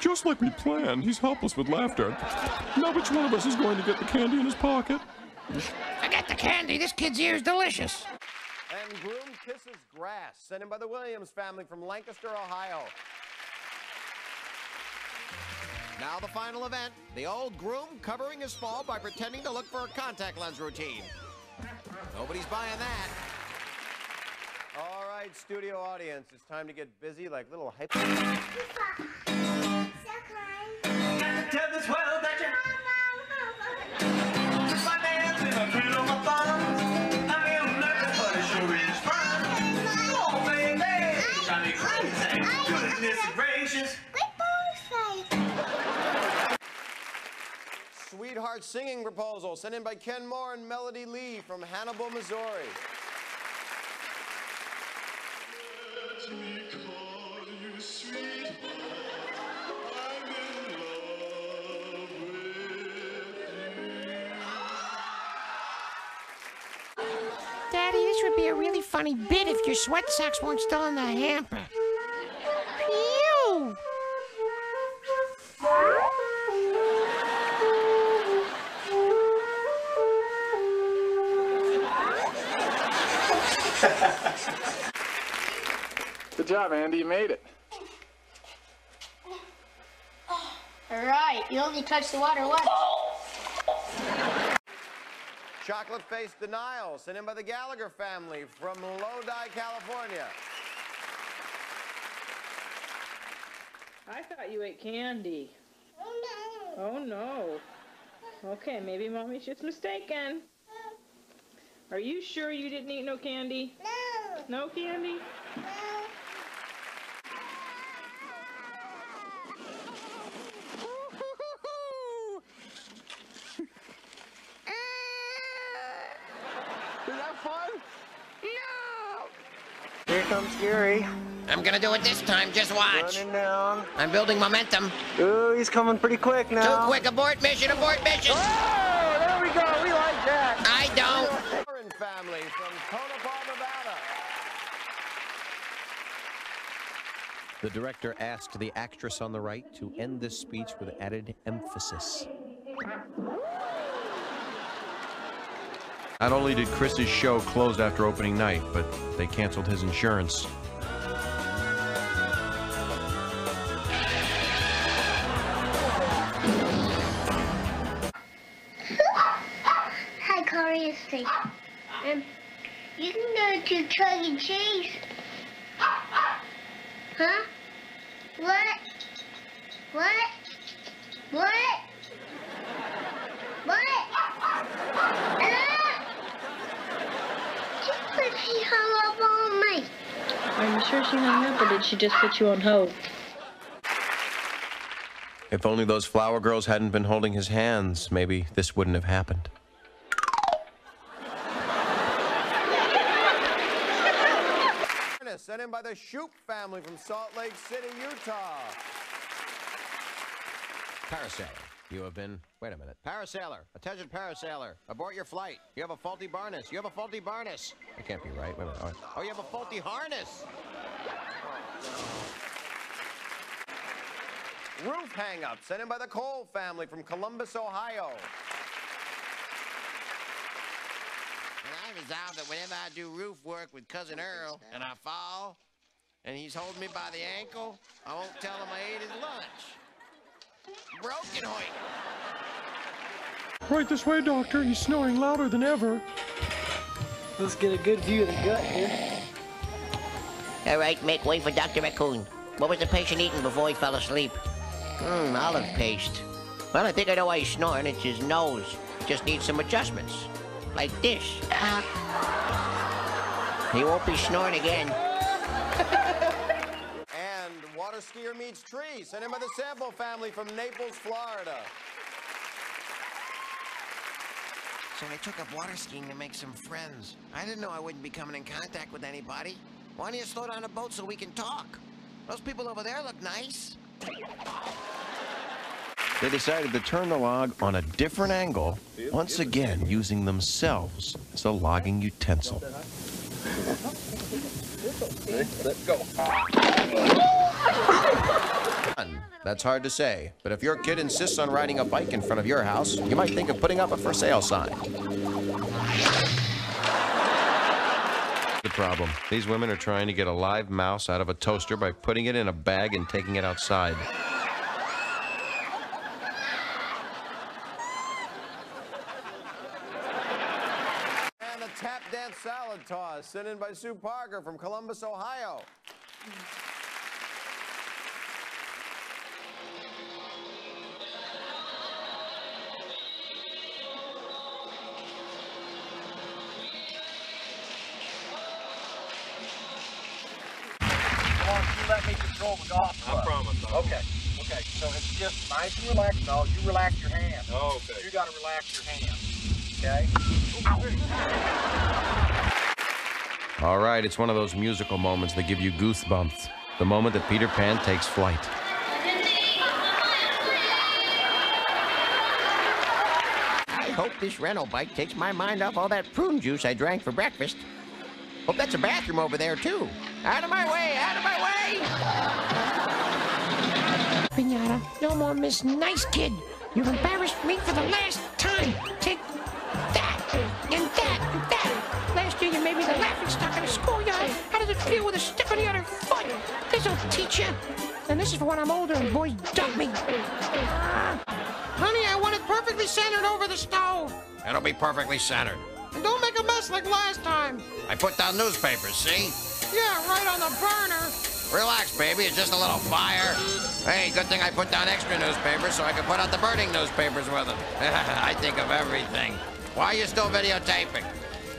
Just like we planned, he's helpless with laughter. Now which one of us is going to get the candy in his pocket? I Forget the candy. This kid's ear is delicious. And groom kisses grass, sent in by the Williams family from Lancaster, Ohio. Now the final event, the old groom covering his fall by pretending to look for a contact lens routine. Nobody's buying that. All right, studio audience, it's time to get busy like little hyper. Tell this world that you my dance with my friend on my thumbs. I am nothing but it sure is fun. Oh, baby, drive me crazy. Goodness gracious. Sweetheart singing proposal sent in by Ken Moore and Melody Lee from Hannibal, Missouri. Funny bit if your sweat socks weren't still in the hamper. Phew! Good job, Andy. You made it. All right, you only touched the water once. Chocolate Face Denial sent in by the Gallagher family from Lodi, California. I thought you ate candy. Oh no. Oh no. Okay, maybe mommy's just mistaken. Are you sure you didn't eat no candy? No. No candy? Is comes Gary. I'm gonna do it this time. Just watch. Running down. I'm building momentum. Ooh, he's coming pretty quick now. Too quick. Abort mission. Abort mission. Oh, there we go. We like that. I don't. Family from Tonopah, Nevada. The director asked the actress on the right to end this speech with added emphasis. Not only did Chris's show close after opening night, but they canceled his insurance. Hi, Corey. Um, you can go to Chuck E. Cheese. Huh? What? What? What? Ah! Just like she hung up on me. Are you sure she hung up or did she just put you on hold? If only those flower girls hadn't been holding his hands, maybe this wouldn't have happened. Sent in by the Shoop family from Salt Lake City, Utah. Parasailer, you have been. Wait a minute. Parasailer, attention, parasailer. Abort your flight. You have a faulty harness. You have a faulty harness. That can't be right. Wait a minute. Oh, you have a faulty harness. Roof hang up sent in by the Cole family from Columbus, Ohio. I resolved that whenever I do roof work with Cousin Earl and I fall and he's holding me by the ankle, I won't tell him I ate his lunch. Broken hoik. Right this way, Doctor. He's snoring louder than ever. Let's get a good view of the gut here. All right, make way for Dr. Raccoon. What was the patient eating before he fell asleep? Hmm, olive paste. Well, I think I know why he's snoring. It's his nose. Just needs some adjustments. Like this. He won't be snoring again. And water skier meets tree sent in by the Sample family from Naples, Florida. So I took up water skiing to make some friends. I didn't know I wouldn't be coming in contact with anybody. Why don't you slow down the boat so we can talk? Those people over there look nice. They decided to turn the log on a different angle, once again using themselves as a logging utensil. Let's go. That's hard to say, but if your kid insists on riding a bike in front of your house, you might think of putting up a for sale sign. The problem these women are trying to get a live mouse out of a toaster by putting it in a bag and taking it outside. And the tap dance salad toss sent in by Sue Parker from Columbus, Ohio. Golf club. I promise. Okay. Okay. So it's just nice and relaxed. No, you relax your hand. Okay. You got to relax your hand. Okay. All right, it's one of those musical moments that give you goosebumps. The moment that Peter Pan takes flight. I hope this rental bike takes my mind off all that prune juice I drank for breakfast. Hope that's a bathroom over there, too. Out of my way! Out of my way! Pinata, no more Miss Nice Kid. You've embarrassed me for the last time. Take that and that and that. Last year you made me the laughing stock in the schoolyard. How does it feel with a stick on the other foot? This'll teach you. And this is for when I'm older and boys dump me. Ah. Honey, I want it perfectly centered over the stove. It'll be perfectly centered. And don't make a mess like last time. I put down newspapers, see? Yeah, right on the burner. Relax, baby. It's just a little fire. Hey, good thing I put down extra newspapers so I could put out the burning newspapers with them. I think of everything. Why are you still videotaping?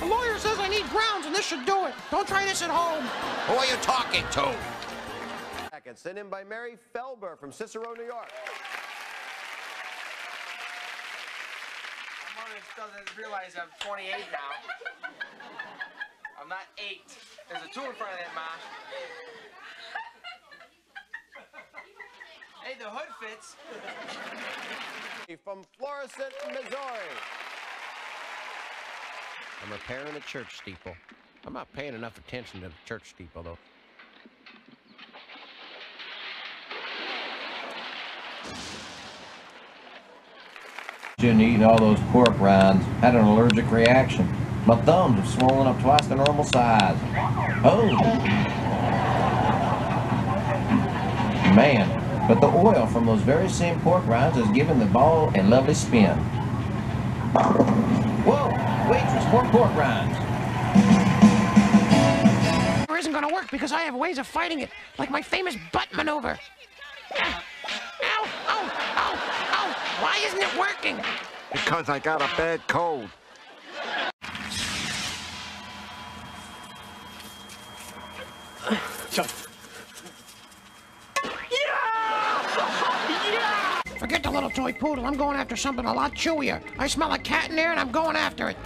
The lawyer says I need grounds and this should do it. Don't try this at home. Who are you talking to? Packet Sent in by Mary Felber from Cicero, New York. Someone doesn't realize I'm 28 now. I'm not eight. There's a two in front of that mash. Hey, the hood fits. From Florissant, Missouri. I'm repairing a church steeple. I'm not paying enough attention to the church steeple, though. Shouldn't eaten all those pork rinds. Had an allergic reaction. My thumbs have swollen up twice the normal size. Oh! Man, but the oil from those very same pork rinds has given the ball a lovely spin. Whoa! Waitress, more pork rinds. It isn't gonna work because I have ways of fighting it, like my famous butt maneuver. Ow! Ow! Ow! Ow! Why isn't it working? Because I got a bad cold. Forget the little toy poodle. I'm going after something a lot chewier. I smell a cat in there, and I'm going after it.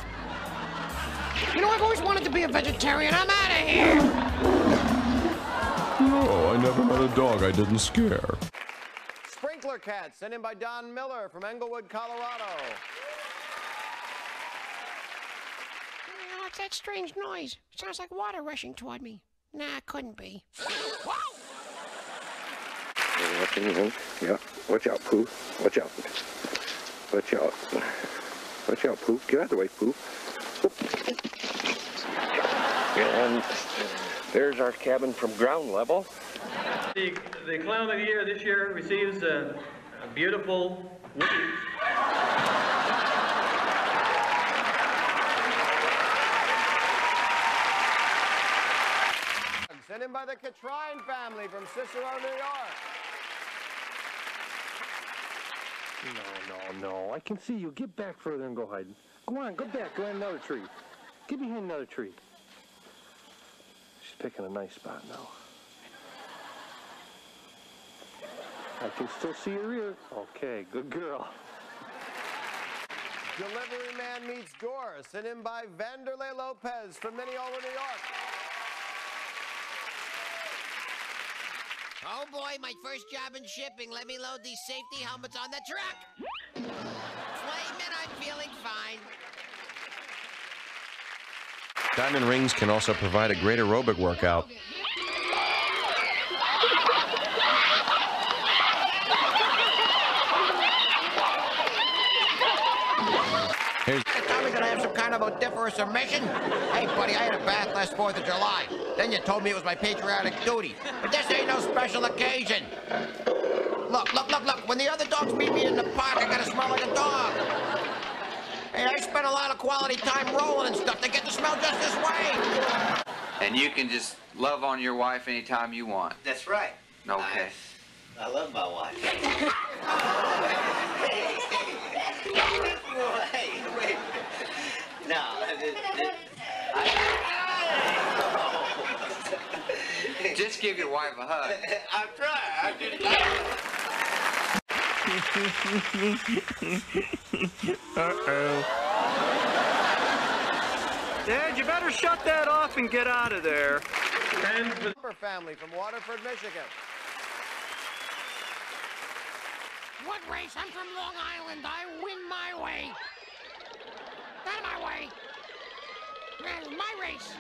You know, I've always wanted to be a vegetarian. I'm out of here. No, I never met a dog I didn't scare. Sprinkler Cat sent in by Don Miller from Englewood, Colorado. You know, what's that strange noise? It sounds like water rushing toward me. Nah, it couldn't be. Watching you. Yeah. Watch out, Pooh. Watch out. Watch out. Watch out, Pooh. Get out of the way, Pooh. And there's our cabin from ground level. The, the clown of the year this year receives a, a beautiful in by the Catrine family from Cicero, New York. No, no, no. I can see you. Get back further and go hide. Go on, go back. Go in another tree. Get behind another tree. She's picking a nice spot now. I can still see your ear. Okay, good girl. Delivery Man Meets Doris, sent in by Vanderlei Lopez from Mineola, New York. Oh boy, my first job in shipping. Let me load these safety helmets on the truck. Flamin', I'm feeling fine. Diamond rings can also provide a great aerobic workout. Finally gonna have some kind of odoriferous emission? Hey, buddy, I had a bath last 4th of July. Then you told me it was my patriotic duty. But this ain't no special occasion. Look, look, look, look. When the other dogs meet me in the park, I gotta smell like a dog. Hey, I spent a lot of quality time rolling and stuff to get to smell just this way. And you can just love on your wife anytime you want. That's right. Okay. I love my wife. hey, wait. No, it, it, Just give your wife a hug. I'm trying. I'm Uh-oh. Dad, you better shut that off and get out of there. family from Waterford, Michigan. What race? I'm from Long Island. I win my way. Out of my way. That's my race.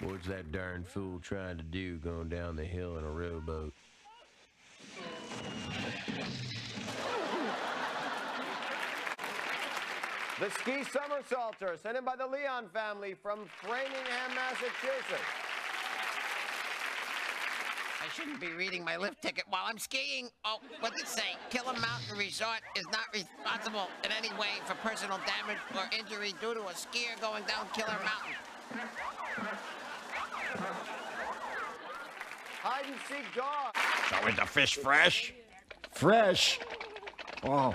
What's that darn fool trying to do going down the hill in a rowboat? The ski somersaulter sent in by the Leon family from Framingham, Massachusetts. I shouldn't be reading my lift ticket while I'm skiing. Oh, what's it say? Killer Mountain Resort is not responsible in any way for personal damage or injury due to a skier going down Killer Mountain. Hide and seek dog. So is the fish fresh? Fresh? Oh,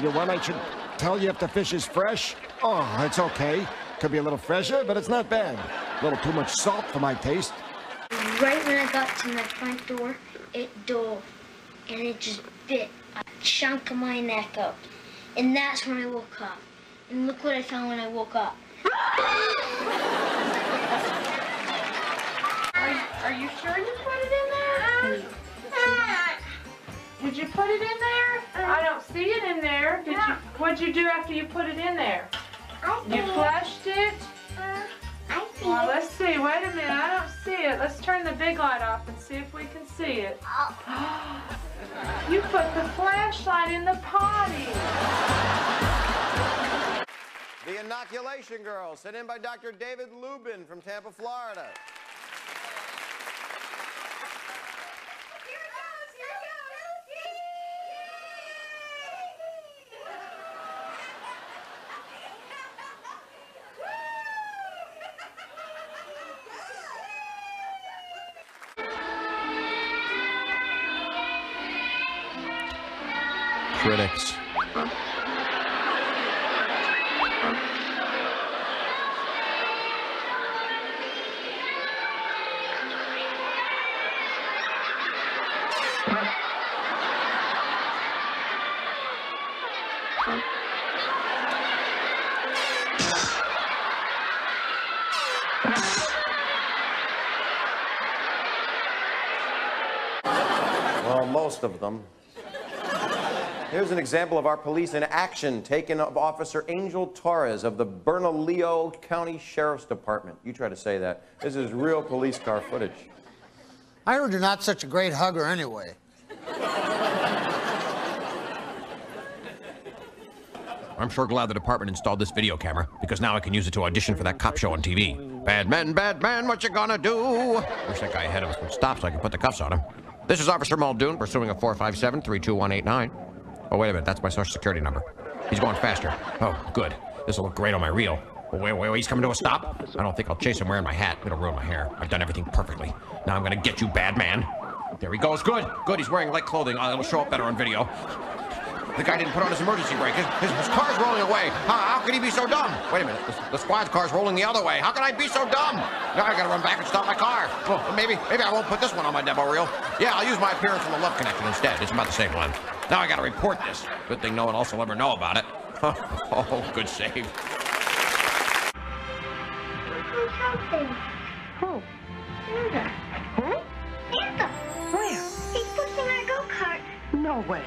you want I should tell you if the fish is fresh? Oh, it's okay. Could be a little fresher, but it's not bad. A little too much salt for my taste. I got to my front door, it dove, and it just bit a chunk of my neck up. And that's when I woke up. And look what I found when I woke up. Are, are you sure you put it in there? Did you put it in there? I don't see it in there. Did you? What'd you do after you put it in there? You flushed it? Well, let's see. Wait a minute. I don't see it. Let's turn the big light off and see if we can see it. You put the flashlight in the potty. The inoculation girl sent in by Dr. David Lubin from Tampa, Florida. Critics. Well, most of them. Here's an example of our police in action taken of Officer Angel Torres of the Bernalillo County Sheriff's Department. You try to say that. This is real police car footage. I heard you're not such a great hugger anyway. I'm sure glad the department installed this video camera, because now I can use it to audition for that cop show on TV. Bad man, bad man, what you gonna do? Wish that guy ahead of us would stop so I can put the cuffs on him. This is Officer Muldoon pursuing a 457-32189. Oh, wait a minute, that's my social security number. He's going faster. Oh, good. This will look great on my reel. Wait, wait, wait, he's coming to a stop? I don't think I'll chase him wearing my hat. It'll ruin my hair. I've done everything perfectly. Now I'm gonna get you, bad man. There he goes. Good, good. He's wearing light clothing. Uh, it'll show up better on video. The guy didn't put on his emergency brake. His, his, his car's rolling away. How, how could he be so dumb? Wait a minute. The, the squad's car's rolling the other way. How can I be so dumb? Now I gotta run back and stop my car. Well, maybe, maybe I won't put this one on my demo reel. Yeah, I'll use my appearance from the Love Connection instead. It's about the same one. Now I gotta report this. Good thing no one else will ever know about it. oh, good save. Something. Who? Santa. Who? Santa. Where? He's pushing our go-kart. No way.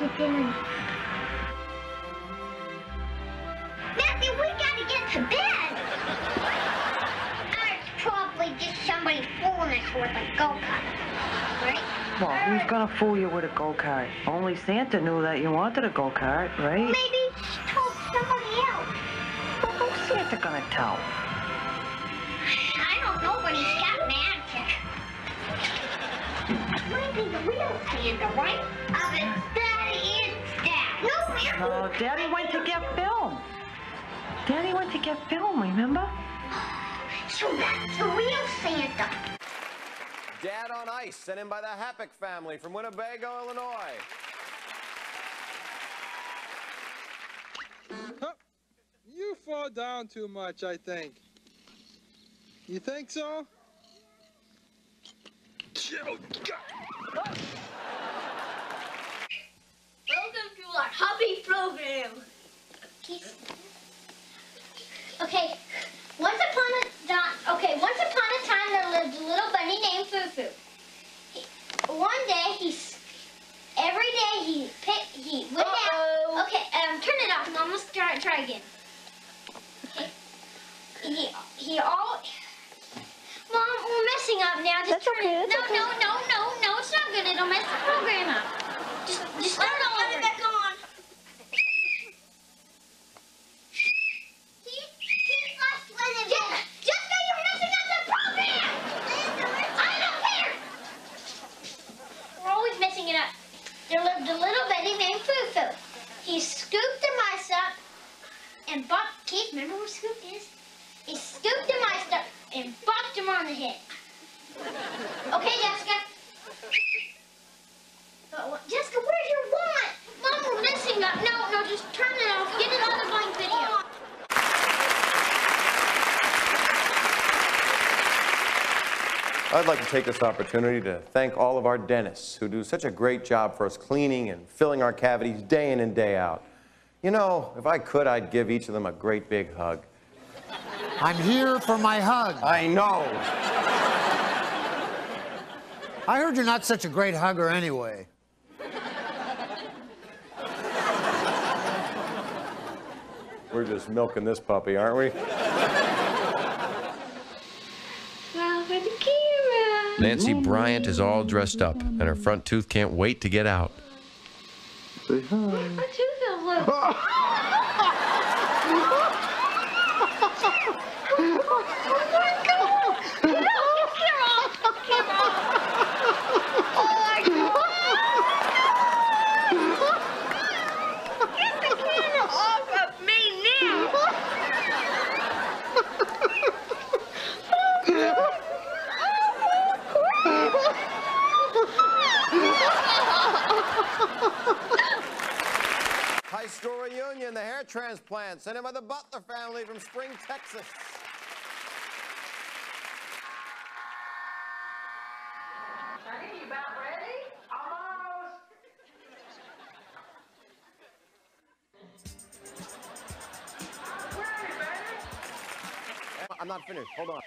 Matthew, we gotta get to bed. It's probably just somebody fooling us with a go-kart, right? Well, who's gonna fool you with a go-kart? Only Santa knew that you wanted a go-kart, right? Maybe she told somebody else. Well, who's Santa gonna tell? I don't know, but he's got magic. Maybe the real Santa, right? No, Daddy went to get film. Daddy went to get film, remember? So that's the real Santa. Dad on Ice, sent in by the Happick family from Winnebago, Illinois. You fall down too much, I think. You think so? Welcome to our hobby program. Okay, once upon a time, okay, once upon a time there lived a little bunny named Fufu. He, one day he, every day he pick, he went out. Okay, um, turn it off. Mom, let's try try again. Okay, he he all. Mom, we're messing up now. Just turn it. No, no, no, no, no. It's not good. It'll mess the program up. Just, just start all over. Let it back on. Jessica, you're messing up the program! I don't care! We're always messing it up. There lived a little bitty named Fufu. He scooped the mice up and bopped. Keith, remember what scoop is? He scooped the mice up and bopped them on the head. Okay, Jessica? But what- Jessica, where's your wand? Mom, we're messing up. No, no, just turn it off. Get it on the blank video. I'd like to take this opportunity to thank all of our dentists who do such a great job for us cleaning and filling our cavities day in and day out. You know, if I could, I'd give each of them a great big hug. I'm here for my hug. I know. I heard you're not such a great hugger anyway. We're just milking this puppy, aren't we? Well, for the camera. Nancy Bryant is all dressed up, and her front tooth can't wait to get out. My tooth is loose. oh my god! No, get off! Get off! Oh my god! Get the camera off of me High school reunion, the hair transplant sent in by the Butler family from Spring, Texas. Honey, you about ready? Almost. I'm not finished. Hold on.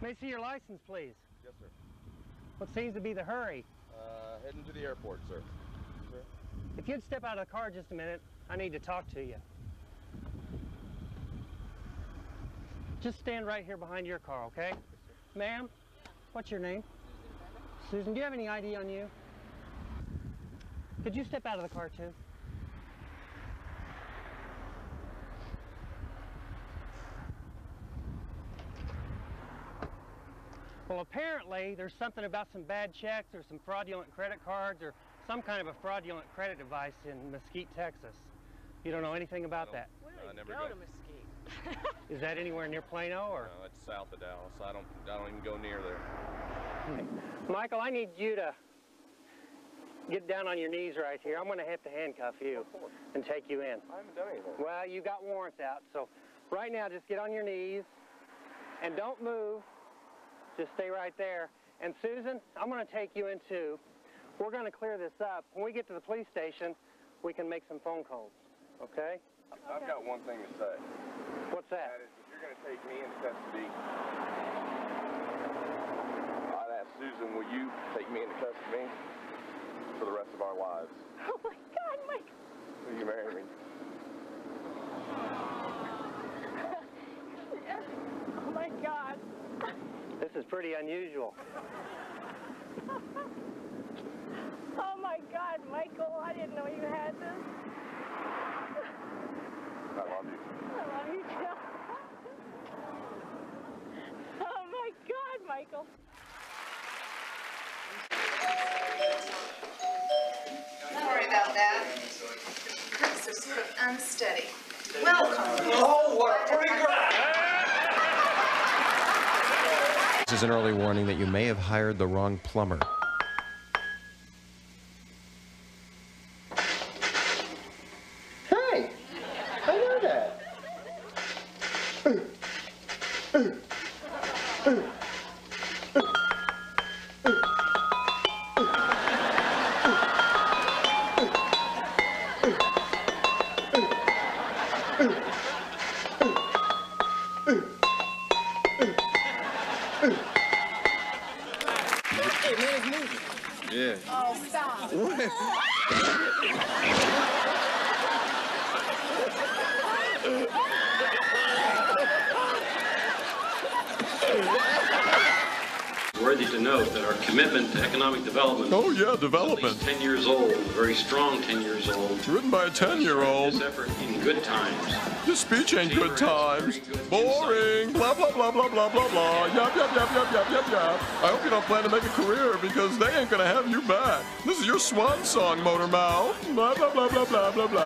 May I see your license, please? Yes, sir. What seems to be the hurry? Uh, heading to the airport, sir. Sir? If you'd step out of the car just a minute, I need to talk to you. Just stand right here behind your car, okay? Ma'am, what's your name? Susan, do you have any ID on you? Could you step out of the car too? Well, apparently there's something about some bad checks or some fraudulent credit cards or some kind of a fraudulent credit device in Mesquite, Texas. You don't know anything about that? No, I never Go go. to Mesquite. Is that anywhere near Plano or? No, it's south of Dallas. I don't. I don't even go near there. Michael, I need you to get down on your knees right here. I'm going to have to handcuff you and take you in. I haven't done anything. Well, you got warrants out, so right now just get on your knees and don't move. Just stay right there. And Susan, I'm going to take you into. We're going to clear this up. When we get to the police station, we can make some phone calls. Okay? I've got one thing to say. What's that? That is, if you're going to take me into custody, I'd ask Susan, will you take me into custody for the rest of our lives? Oh my God, Mike. Will you marry me? Oh my God. This is pretty unusual. Oh my God, Michael, I didn't know you had this. I love you. I love you too. Oh my God, Michael. Don't worry about that. Hips are sort of unsteady. Welcome. Oh, what a pretty This is an early warning that you may have hired the wrong plumber. Hey, I know that. Hey, man, it's moving. Yeah. Oh, stop. Worthy to note that our commitment to economic development. Oh, yeah, development. Is 10 years old, very strong 10 years old. Written by a 10 year old. This effort in good times. This speech ain't good times. Boring. Blah, blah, blah, blah, blah, blah, blah. Yap, yap, yap, yap, yap, yap, yap. I hope you don't plan to make a career because they ain't gonna have you back. This is your swan song, Motor Mouth. Blah, blah, blah, blah, blah, blah, blah.